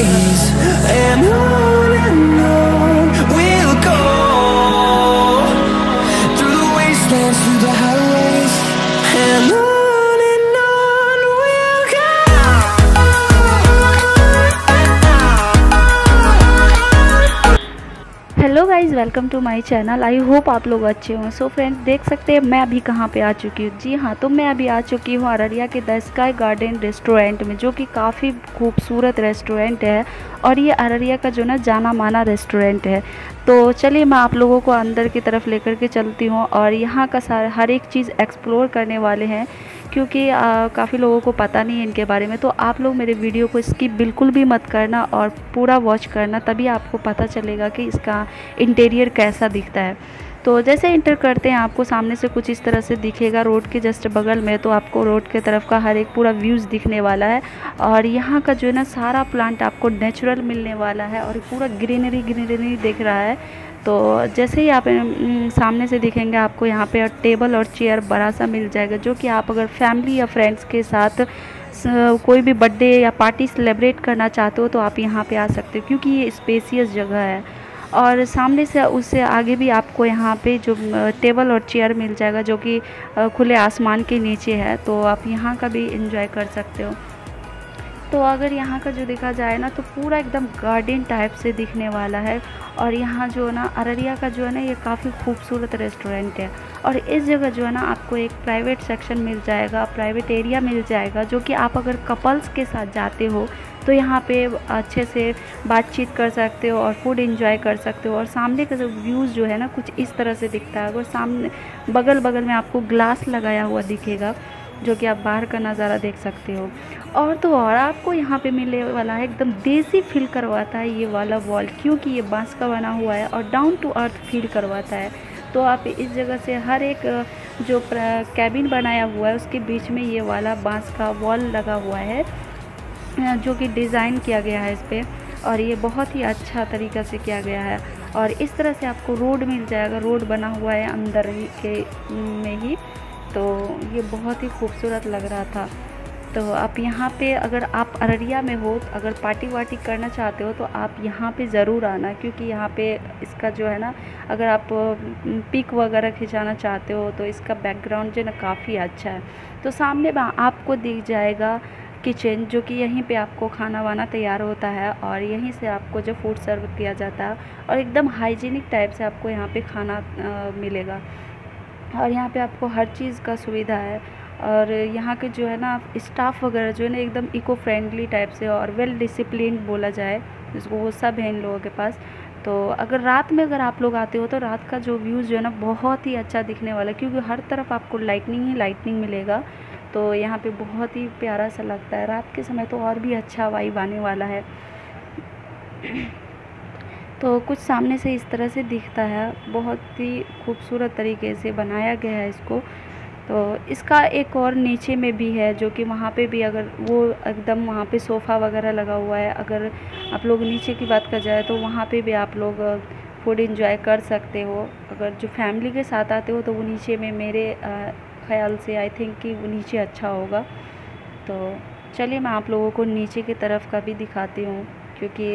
days hello guys welcome to my channel I hope आप लोग अच्छे हों। सो फ्रेंड्स देख सकते हैं, मैं अभी कहाँ पे आ चुकी हूँ। जी हाँ तो मैं अभी आ चुकी हूँ अररिया के द स्काई गार्डन रेस्टोरेंट में, जो कि काफ़ी खूबसूरत रेस्टोरेंट है। और ये अररिया का जो ना जाना माना रेस्टोरेंट है। तो चलिए मैं आप लोगों को अंदर की तरफ़ लेकर के चलती हूँ और यहाँ का सारा, हर एक चीज़ एक्सप्लोर करने वाले हैं, क्योंकि काफ़ी लोगों को पता नहीं है इनके बारे में तो आप लोग मेरे वीडियो को इसकी बिल्कुल भी मत करना और पूरा वॉच करना, तभी आपको पता चलेगा कि इसका इंटीरियर कैसा दिखता है। तो जैसे इंटर करते हैं, आपको सामने से कुछ इस तरह से दिखेगा, रोड के जस्ट बगल में तो आपको रोड के तरफ़ का हर एक पूरा व्यूज़ दिखने वाला है। और यहाँ का जो है ना, सारा प्लांट आपको नेचुरल मिलने वाला है और पूरा ग्रीनरी ग्रीनरी दिख रहा है। तो जैसे ही आप सामने से दिखेंगे, आपको यहाँ पे टेबल और चेयर बड़ा सा मिल जाएगा, जो कि आप अगर फैमिली या फ्रेंड्स के साथ कोई भी बर्थडे या पार्टी सेलिब्रेट करना चाहते हो तो आप यहाँ पे आ सकते हो, क्योंकि ये स्पेसियस जगह है। और सामने से उससे आगे भी आपको यहाँ पे जो टेबल और चेयर मिल जाएगा जो कि खुले आसमान के नीचे है तो आप यहाँ का भी इंजॉय कर सकते हो। तो अगर यहाँ का जो देखा जाए ना तो पूरा एकदम गार्डन टाइप से दिखने वाला है और यहाँ जो है ना, अररिया का जो है ना, ये काफ़ी खूबसूरत रेस्टोरेंट है और इस जगह जो है ना, आपको एक प्राइवेट सेक्शन मिल जाएगा, प्राइवेट एरिया मिल जाएगा जो कि आप अगर कपल्स के साथ जाते हो तो यहाँ पे अच्छे से बातचीत कर सकते हो और फ़ूड एंजॉय कर सकते हो और सामने का जो व्यूज़ जो है ना, कुछ इस तरह से दिखता है। अगर सामने बगल बगल में आपको ग्लास लगाया हुआ दिखेगा, जो कि आप बाहर का नज़ारा देख सकते हो। और तो और, आपको यहाँ पे मिलने वाला है, एकदम देसी फील करवाता है ये वाला वॉल क्योंकि ये बाँस का बना हुआ है और डाउन टू अर्थ फील करवाता है। तो आप इस जगह से हर एक, जो कैबिन बनाया हुआ है, उसके बीच में ये वाला बाँस का वॉल लगा हुआ है। जो कि डिज़ाइन किया गया है इस पर और ये बहुत ही अच्छा तरीक़ा से किया गया है और इस तरह से आपको रोड मिल जाएगा, रोड बना हुआ है अंदर ही के में ही। तो ये बहुत ही खूबसूरत लग रहा था। तो आप यहाँ पे अगर आप अररिया में हो तो अगर पार्टी वार्टी करना चाहते हो तो आप यहाँ पे ज़रूर आना क्योंकि यहाँ पे इसका जो है ना, अगर आप पिक वगैरह खिंचाना चाहते हो तो इसका बैकग्राउंड जो है ना काफ़ी अच्छा है। तो सामने आपको दिख जाएगा किचन जो कि यहीं पे आपको खाना वाना तैयार होता है और यहीं से आपको जो फ़ूड सर्व किया जाता है और एकदम हाइजीनिक टाइप से आपको यहाँ पे खाना अ, मिलेगा। और यहाँ पे आपको हर चीज़ का सुविधा है और यहाँ के जो है ना स्टाफ वगैरह जो है ना एकदम इको फ्रेंडली टाइप से और वेल डिसिप्लिन बोला जाए जिसको वो सब है इन लोगों के पास। तो अगर रात में अगर आप लोग आते हो तो रात का जो व्यूज़ जो है ना बहुत ही अच्छा दिखने वाला है क्योंकि हर तरफ़ आपको लाइटनिंग ही लाइटनिंग मिलेगा। तो यहाँ पे बहुत ही प्यारा सा लगता है। रात के समय तो और भी अच्छा वाइब आने वाला है। तो कुछ सामने से इस तरह से दिखता है। बहुत ही खूबसूरत तरीके से बनाया गया है इसको। तो इसका एक और नीचे में भी है, जो कि वहाँ पे भी अगर वो एकदम वहाँ पे सोफ़ा वगैरह लगा हुआ है। अगर आप लोग नीचे की बात कर जाए तो वहाँ पे भी आप लोग फ़ूड इंजॉय कर सकते हो। अगर जो फैमिली के साथ आते हो तो वो नीचे में मेरे ख्याल से आई थिंक कि नीचे अच्छा होगा। तो चलिए मैं आप लोगों को नीचे की तरफ़ का भी दिखाती हूँ, क्योंकि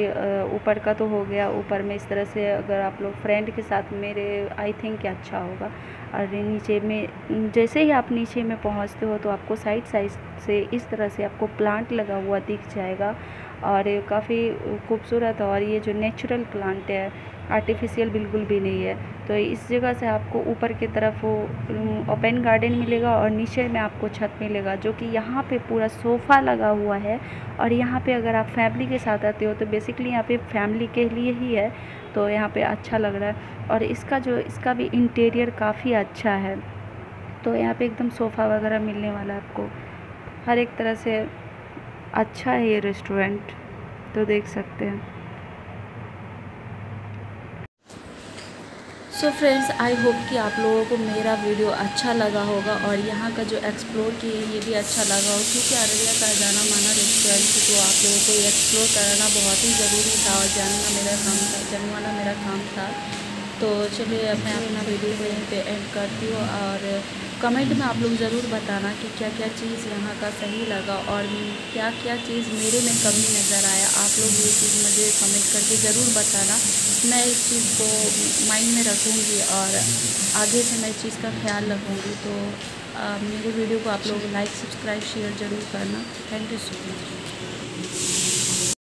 ऊपर का तो हो गया। ऊपर में इस तरह से अगर आप लोग फ्रेंड के साथ मेरे आई थिंक अच्छा होगा। और नीचे में, जैसे ही आप नीचे में पहुँचते हो तो आपको साइड साइड से इस तरह से आपको प्लांट लगा हुआ दिख जाएगा। और काफ़ी खूबसूरत और ये जो नेचुरल प्लांट है आर्टिफिशियल बिल्कुल भी नहीं है। तो इस जगह से आपको ऊपर की तरफ़ ओपन गार्डन मिलेगा और नीचे में आपको छत मिलेगा, जो कि यहाँ पे पूरा सोफ़ा लगा हुआ है। और यहाँ पे अगर आप फैमिली के साथ आते हो तो बेसिकली यहाँ पे फैमिली के लिए ही है। तो यहाँ पे अच्छा लग रहा है। और इसका जो, इसका भी इंटीरियर काफ़ी अच्छा है। तो यहाँ पर एकदम सोफ़ा वगैरह मिलने वाला आपको। हर एक तरह से अच्छा है ये रेस्टोरेंट तो देख सकते हैं। सो फ्रेंड्स आई होप कि आप लोगों को मेरा वीडियो अच्छा लगा होगा और यहाँ का जो एक्सप्लोर किए ये भी अच्छा लगा हो, क्योंकि अररिया का जाना माना रेस्टोरेंट तो आप लोगों को ये एक्सप्लोर कराना बहुत ही ज़रूरी था और जानना मेरा काम था जानवाना मेरा काम था। तो चलिए मैं अपना वीडियो यहीं पे एंड करती हूँ और कमेंट में आप लोग ज़रूर बताना कि क्या क्या चीज़ यहाँ का सही लगा और क्या क्या चीज़ मेरे में कमी नज़र आया। आप लोग ये चीज़ मुझे कमेंट करके ज़रूर बताना। मैं इस चीज़ को माइंड में रखूँगी और आगे से मैं इस चीज़ का ख्याल रखूँगी। तो आ, मेरे वीडियो को आप लोग लाइक सब्सक्राइब शेयर ज़रूर करना। Thank you so much